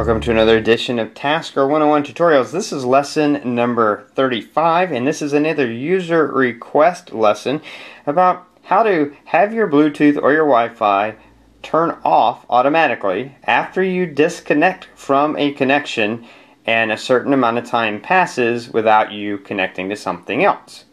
Welcome to another edition of Tasker 101 Tutorials. This is lesson number 35 and this is another user request lesson about how to have your Bluetooth or your Wi-Fi turn off automatically after you disconnect from a connection and a certain amount of time passes without you connecting to something else.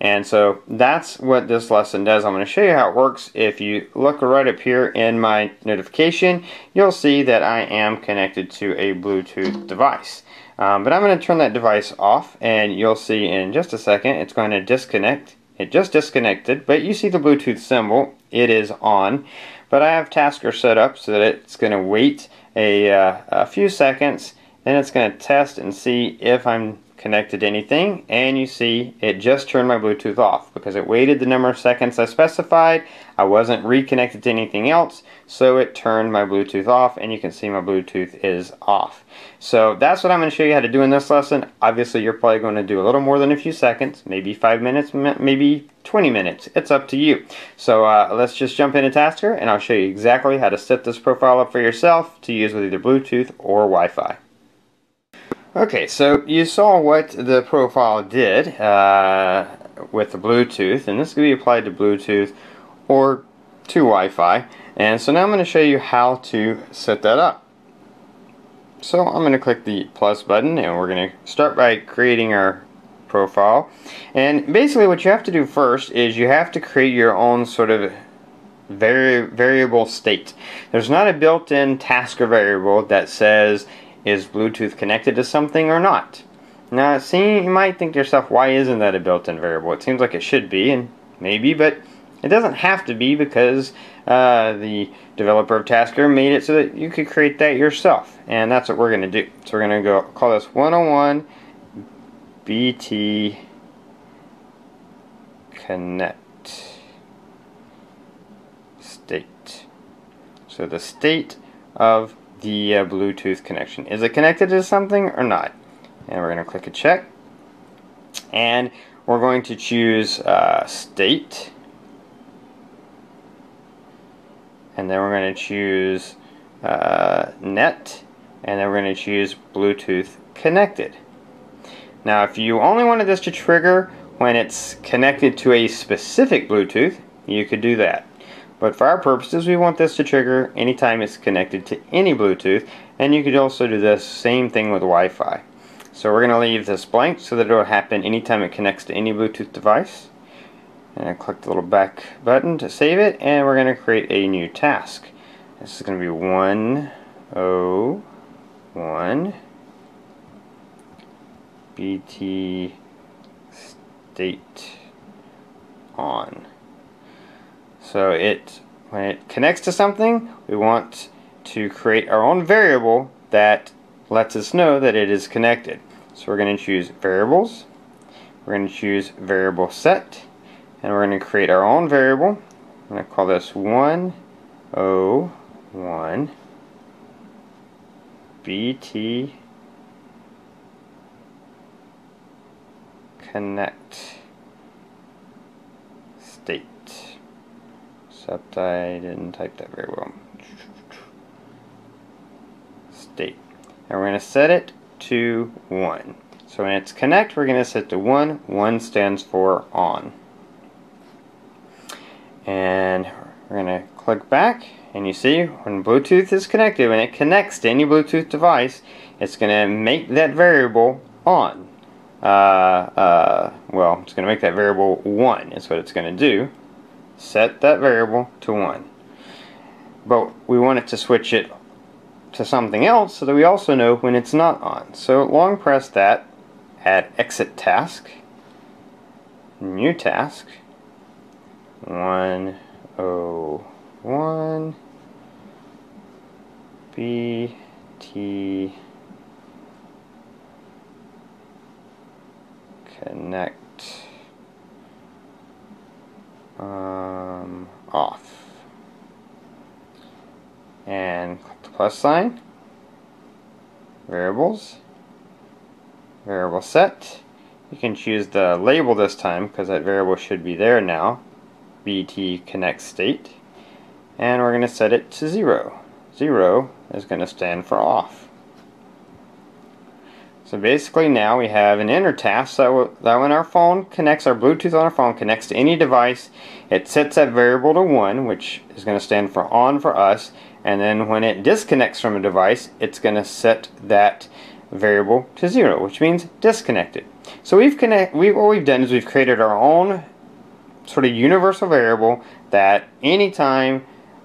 And so that's what this lesson does. I'm going to show you how it works. If you look right up here in my notification, you'll see that I am connected to a Bluetooth device. Um, but I'm going to turn that device off and you'll see in just a second it's going to disconnect. It just disconnected, but you see the Bluetooth symbol. It is on. But I have Tasker set up so that it's going to wait a, uh, a few seconds. Then it's going to test and see if I'm connected anything and you see it just turned my Bluetooth off because it waited the number of seconds I specified. I wasn't reconnected to anything else so it turned my Bluetooth off and you can see my Bluetooth is off. So that's what I'm going to show you how to do in this lesson. Obviously you're probably going to do a little more than a few seconds maybe five minutes maybe 20 minutes. It's up to you. So uh, let's just jump into Tasker and I'll show you exactly how to set this profile up for yourself to use with either Bluetooth or Wi-Fi Okay, so you saw what the profile did uh, with the Bluetooth, and this can be applied to Bluetooth or to Wi-Fi. And so now I'm going to show you how to set that up. So I'm going to click the plus button, and we're going to start by creating our profile. And basically what you have to do first is you have to create your own sort of vari variable state. There's not a built-in tasker variable that says is Bluetooth connected to something or not? Now, see, you might think to yourself, why isn't that a built-in variable? It seems like it should be, and maybe, but it doesn't have to be because uh, the developer of Tasker made it so that you could create that yourself. And that's what we're going to do. So we're going to go call this 101 BT Connect State. So the state of the uh, Bluetooth connection. Is it connected to something or not? And we're going to click a check. And we're going to choose uh, state. And then we're going to choose uh, net. And then we're going to choose Bluetooth connected. Now if you only wanted this to trigger when it's connected to a specific Bluetooth, you could do that. But for our purposes, we want this to trigger anytime it's connected to any Bluetooth. And you could also do the same thing with Wi-Fi. So we're going to leave this blank so that it will happen anytime it connects to any Bluetooth device. And I click the little back button to save it. And we're going to create a new task. This is going to be 101 BT state on. So it when it connects to something, we want to create our own variable that lets us know that it is connected. So we're going to choose variables. We're going to choose variable set. And we're going to create our own variable. I'm going to call this 101 BT connect state except I didn't type that very well. State. And we're going to set it to 1. So when it's connect, we're going to set to 1. 1 stands for on. And we're going to click back, and you see when Bluetooth is connected, when it connects to any Bluetooth device, it's going to make that variable on. Uh, uh, well, it's going to make that variable 1 is what it's going to do set that variable to 1. But we want it to switch it to something else so that we also know when it's not on. So long press that, add exit task, new task, 101 BT connect um, off. And click the plus sign, variables, variable set. You can choose the label this time because that variable should be there now, BT connect state. And we're going to set it to 0. 0 is going to stand for off. So basically now we have an inner task that, that when our phone connects, our Bluetooth on our phone connects to any device, it sets that variable to 1, which is going to stand for on for us, and then when it disconnects from a device, it's going to set that variable to 0, which means disconnected. So we've connect, we, what we've done is we've created our own sort of universal variable that anytime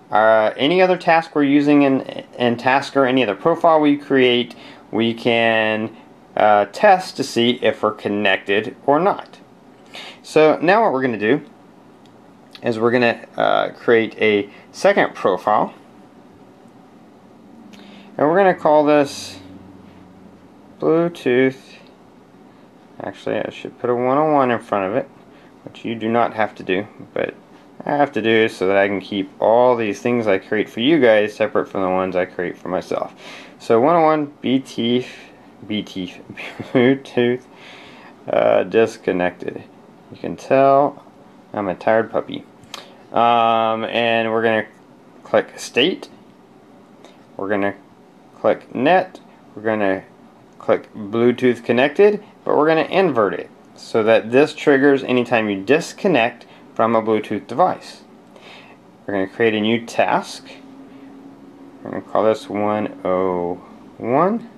uh, any other task we're using in, in Tasker, any other profile we create, we can uh, test to see if we're connected or not. So now what we're going to do is we're going to uh, create a second profile. And we're going to call this Bluetooth. Actually I should put a 101 in front of it which you do not have to do but I have to do so that I can keep all these things I create for you guys separate from the ones I create for myself. So 101 BT BT Bluetooth uh, disconnected. You can tell I'm a tired puppy. Um, and we're going to click state. We're going to click net. We're going to click Bluetooth connected, but we're going to invert it so that this triggers anytime you disconnect from a Bluetooth device. We're going to create a new task. We're going to call this 101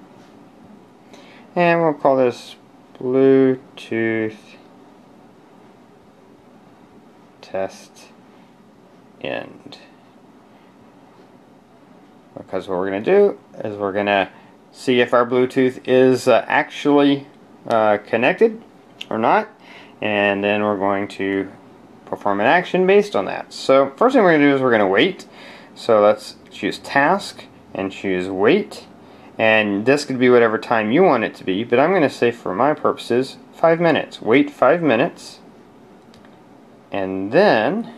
and we'll call this Bluetooth test end because what we're going to do is we're going to see if our Bluetooth is uh, actually uh, connected or not and then we're going to perform an action based on that. So first thing we're going to do is we're going to wait. So let's choose task and choose wait and this could be whatever time you want it to be, but I'm going to say for my purposes, 5 minutes. Wait 5 minutes, and then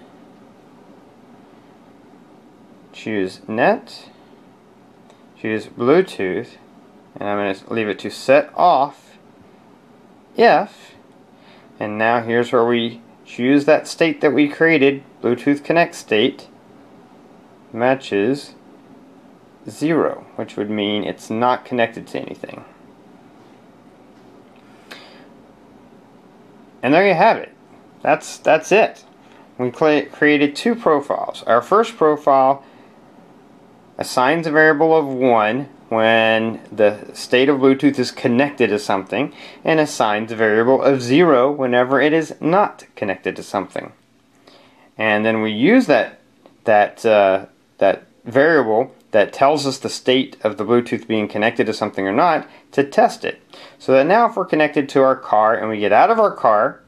choose net, choose Bluetooth, and I'm going to leave it to set off if, and now here's where we choose that state that we created, Bluetooth connect state, matches 0, which would mean it's not connected to anything. And there you have it. That's, that's it. We created two profiles. Our first profile assigns a variable of 1 when the state of Bluetooth is connected to something and assigns a variable of 0 whenever it is not connected to something. And then we use that, that, uh, that variable that tells us the state of the Bluetooth being connected to something or not to test it. So that now if we're connected to our car and we get out of our car,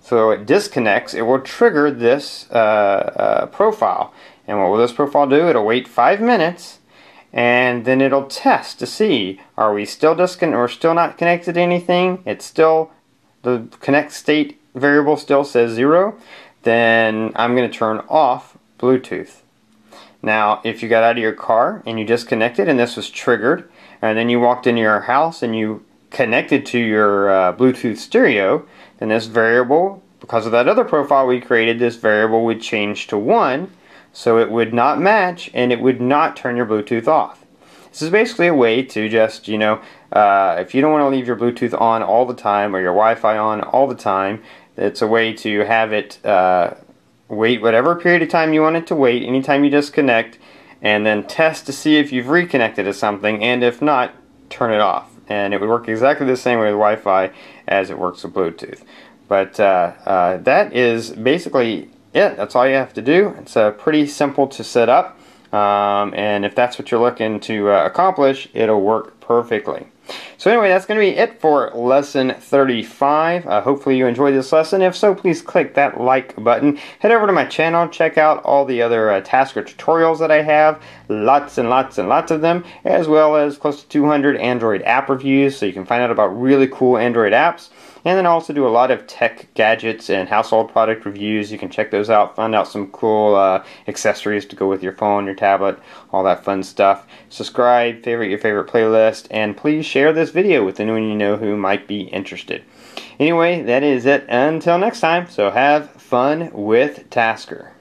so it disconnects, it will trigger this uh, uh, profile. And what will this profile do? It'll wait five minutes and then it'll test to see are we still disconnected or still not connected to anything? It's still the connect state variable still says zero. Then I'm going to turn off Bluetooth. Now, if you got out of your car and you disconnected and this was triggered, and then you walked into your house and you connected to your uh, Bluetooth stereo, then this variable, because of that other profile we created, this variable would change to 1, so it would not match and it would not turn your Bluetooth off. This is basically a way to just, you know, uh, if you don't want to leave your Bluetooth on all the time or your Wi-Fi on all the time, it's a way to have it uh, wait whatever period of time you want it to wait anytime you disconnect and then test to see if you've reconnected to something and if not turn it off. And it would work exactly the same way with Wi-Fi as it works with Bluetooth. But uh, uh, that is basically it. That's all you have to do. It's uh, pretty simple to set up. Um, and if that's what you're looking to uh, accomplish it'll work perfectly so anyway, that's going to be it for lesson 35. Uh, hopefully you enjoyed this lesson. If so, please click that like button. Head over to my channel, check out all the other uh, Tasker tutorials that I have. Lots and lots and lots of them, as well as close to 200 Android app reviews, so you can find out about really cool Android apps. And then I also do a lot of tech gadgets and household product reviews. You can check those out, find out some cool uh, accessories to go with your phone, your tablet, all that fun stuff. Subscribe, favorite your favorite playlist, and please share this video with anyone you know who might be interested. Anyway, that is it until next time, so have fun with Tasker.